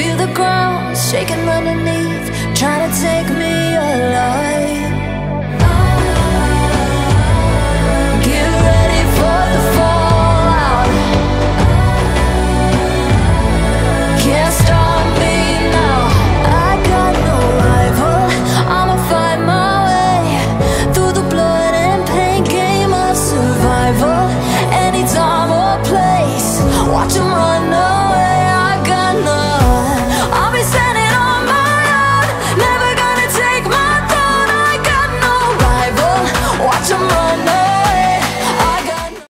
Feel the ground shaking underneath, trying to take